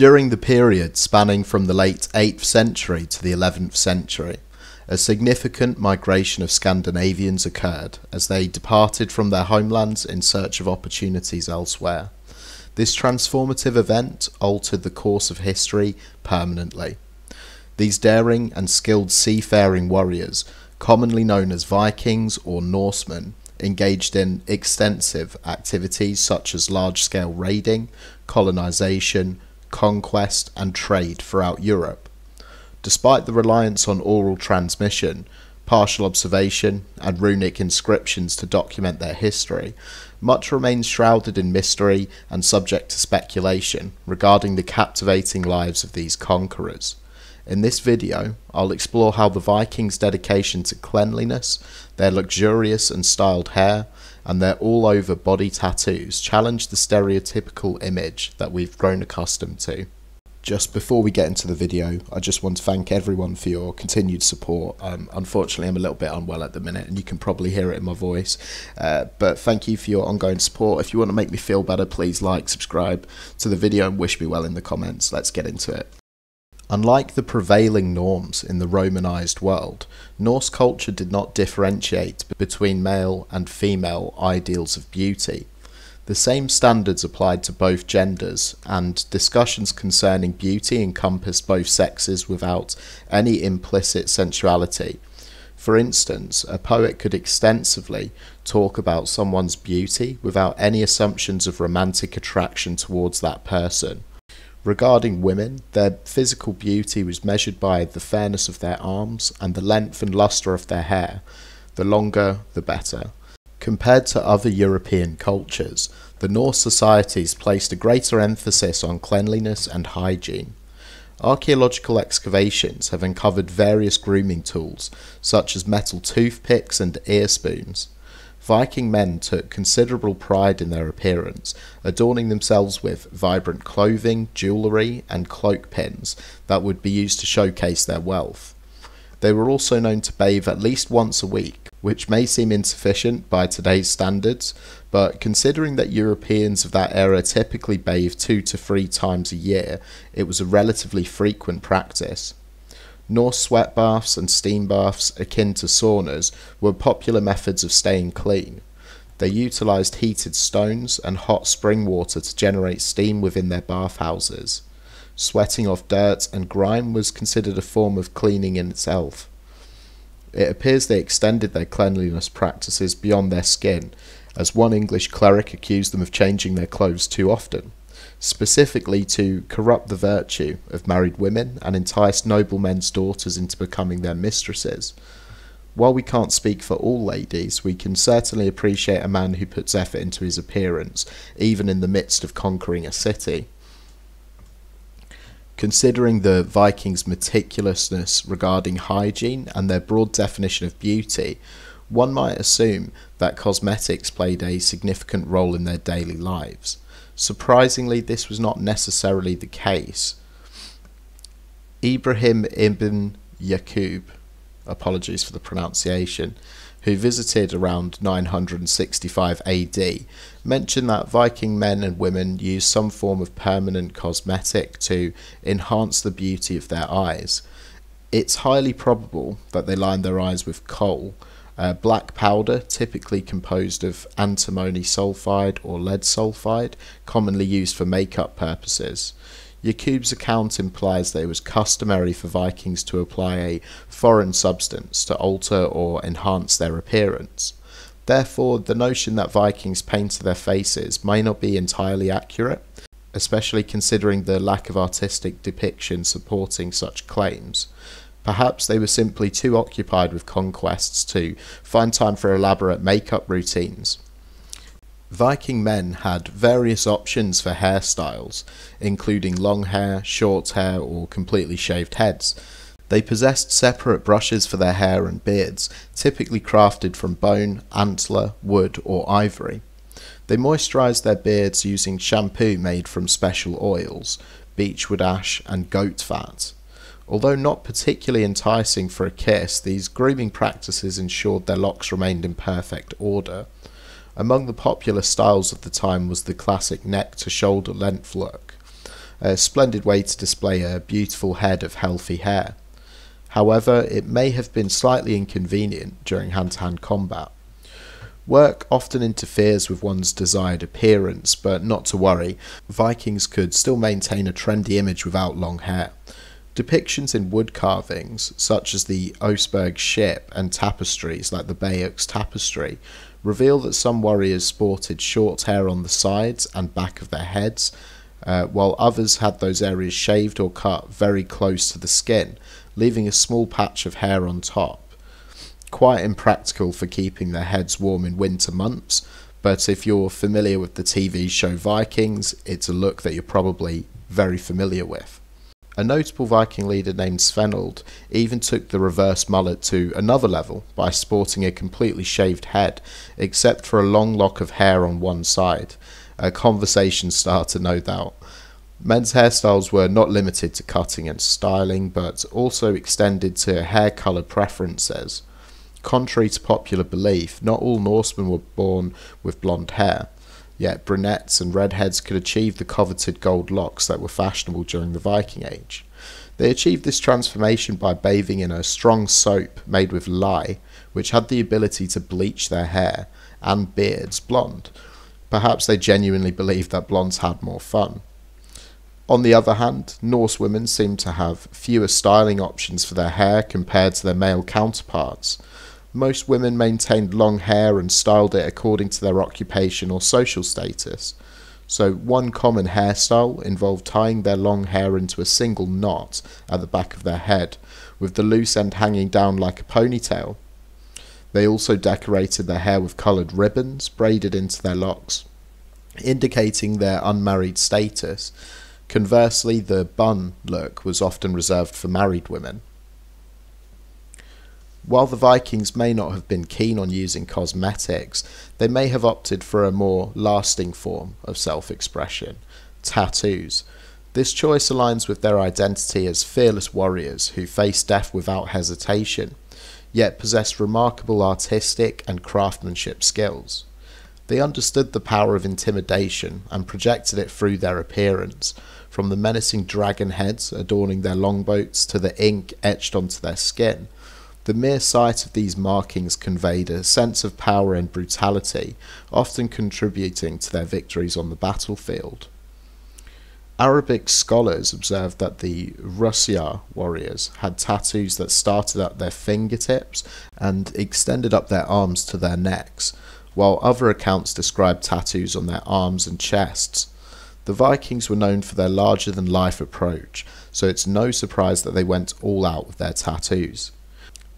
During the period spanning from the late 8th century to the 11th century, a significant migration of Scandinavians occurred as they departed from their homelands in search of opportunities elsewhere. This transformative event altered the course of history permanently. These daring and skilled seafaring warriors, commonly known as Vikings or Norsemen, engaged in extensive activities such as large scale raiding, colonization, conquest, and trade throughout Europe. Despite the reliance on oral transmission, partial observation, and runic inscriptions to document their history, much remains shrouded in mystery and subject to speculation regarding the captivating lives of these conquerors. In this video, I'll explore how the Vikings' dedication to cleanliness, their luxurious and styled hair, and their all-over body tattoos challenged the stereotypical image that we've grown accustomed to. Just before we get into the video, I just want to thank everyone for your continued support. Um, unfortunately, I'm a little bit unwell at the minute, and you can probably hear it in my voice. Uh, but thank you for your ongoing support. If you want to make me feel better, please like, subscribe to the video, and wish me well in the comments. Let's get into it. Unlike the prevailing norms in the Romanized world, Norse culture did not differentiate between male and female ideals of beauty. The same standards applied to both genders, and discussions concerning beauty encompassed both sexes without any implicit sensuality. For instance, a poet could extensively talk about someone's beauty without any assumptions of romantic attraction towards that person. Regarding women, their physical beauty was measured by the fairness of their arms and the length and lustre of their hair. The longer, the better. Compared to other European cultures, the Norse societies placed a greater emphasis on cleanliness and hygiene. Archaeological excavations have uncovered various grooming tools, such as metal toothpicks and ear spoons. Viking men took considerable pride in their appearance, adorning themselves with vibrant clothing, jewellery, and cloak pins that would be used to showcase their wealth. They were also known to bathe at least once a week, which may seem insufficient by today's standards, but considering that Europeans of that era typically bathed two to three times a year, it was a relatively frequent practice. Norse sweat baths and steam baths, akin to saunas, were popular methods of staying clean. They utilized heated stones and hot spring water to generate steam within their bathhouses. Sweating off dirt and grime was considered a form of cleaning in itself. It appears they extended their cleanliness practices beyond their skin, as one English cleric accused them of changing their clothes too often specifically to corrupt the virtue of married women and entice noblemen's daughters into becoming their mistresses. While we can't speak for all ladies, we can certainly appreciate a man who puts effort into his appearance, even in the midst of conquering a city. Considering the Vikings' meticulousness regarding hygiene and their broad definition of beauty, one might assume that cosmetics played a significant role in their daily lives. Surprisingly, this was not necessarily the case. Ibrahim ibn Yaqub, apologies for the pronunciation, who visited around 965 AD, mentioned that Viking men and women used some form of permanent cosmetic to enhance the beauty of their eyes. It's highly probable that they lined their eyes with kohl, uh, black powder, typically composed of antimony sulfide or lead sulfide, commonly used for makeup purposes. Yaqub's account implies that it was customary for Vikings to apply a foreign substance to alter or enhance their appearance. Therefore, the notion that Vikings painted their faces may not be entirely accurate, especially considering the lack of artistic depiction supporting such claims. Perhaps they were simply too occupied with conquests to find time for elaborate makeup routines. Viking men had various options for hairstyles, including long hair, short hair, or completely shaved heads. They possessed separate brushes for their hair and beards, typically crafted from bone, antler, wood, or ivory. They moisturized their beards using shampoo made from special oils, beechwood ash, and goat fat. Although not particularly enticing for a kiss, these grooming practices ensured their locks remained in perfect order. Among the popular styles of the time was the classic neck to shoulder length look. a splendid way to display a beautiful head of healthy hair. However, it may have been slightly inconvenient during hand to hand combat. Work often interferes with one's desired appearance, but not to worry, Vikings could still maintain a trendy image without long hair. Depictions in wood carvings, such as the Oseberg ship and tapestries like the Bayeux tapestry, reveal that some warriors sported short hair on the sides and back of their heads, uh, while others had those areas shaved or cut very close to the skin, leaving a small patch of hair on top quite impractical for keeping their heads warm in winter months. But if you're familiar with the TV show Vikings, it's a look that you're probably very familiar with. A notable Viking leader named Svenold even took the reverse mullet to another level by sporting a completely shaved head, except for a long lock of hair on one side. A conversation starter, no doubt. Men's hairstyles were not limited to cutting and styling, but also extended to hair colour preferences. Contrary to popular belief, not all Norsemen were born with blonde hair, yet brunettes and redheads could achieve the coveted gold locks that were fashionable during the Viking Age. They achieved this transformation by bathing in a strong soap made with lye, which had the ability to bleach their hair and beards blonde. Perhaps they genuinely believed that blondes had more fun. On the other hand, Norse women seemed to have fewer styling options for their hair compared to their male counterparts. Most women maintained long hair and styled it according to their occupation or social status. So, one common hairstyle involved tying their long hair into a single knot at the back of their head, with the loose end hanging down like a ponytail. They also decorated their hair with coloured ribbons braided into their locks, indicating their unmarried status. Conversely, the bun look was often reserved for married women. While the Vikings may not have been keen on using cosmetics, they may have opted for a more lasting form of self expression tattoos. This choice aligns with their identity as fearless warriors who face death without hesitation, yet possessed remarkable artistic and craftsmanship skills. They understood the power of intimidation and projected it through their appearance, from the menacing dragon heads adorning their longboats to the ink etched onto their skin the mere sight of these markings conveyed a sense of power and brutality, often contributing to their victories on the battlefield. Arabic scholars observed that the Rusya warriors had tattoos that started at their fingertips and extended up their arms to their necks, while other accounts describe tattoos on their arms and chests. The Vikings were known for their larger than life approach, so it's no surprise that they went all out with their tattoos.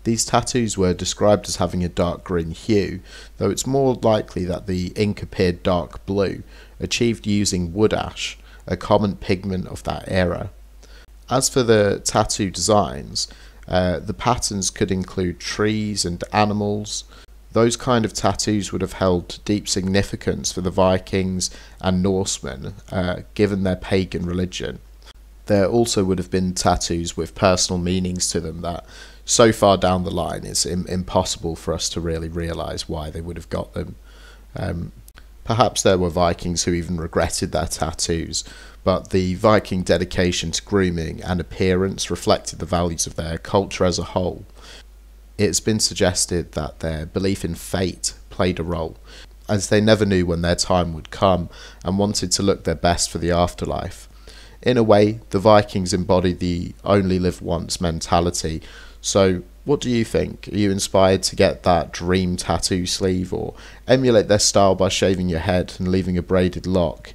These tattoos were described as having a dark green hue, though it's more likely that the ink appeared dark blue, achieved using wood ash, a common pigment of that era. As for the tattoo designs, uh, the patterns could include trees and animals. Those kind of tattoos would have held deep significance for the Vikings and Norsemen, uh, given their pagan religion. There also would have been tattoos with personal meanings to them that so far down the line, it's Im- impossible for us to really realise why they would have got them. Um, perhaps there were Vikings who even regretted their tattoos, but the Viking dedication to grooming and appearance reflected the values of their culture as a whole. It's been suggested that their belief in fate played a role, as they never knew when their time would come and wanted to look their best for the afterlife. In a way, the Vikings embodied the only live once mentality, so, what do you think? Are you inspired to get that dream tattoo sleeve or emulate their style by shaving your head and leaving a braided lock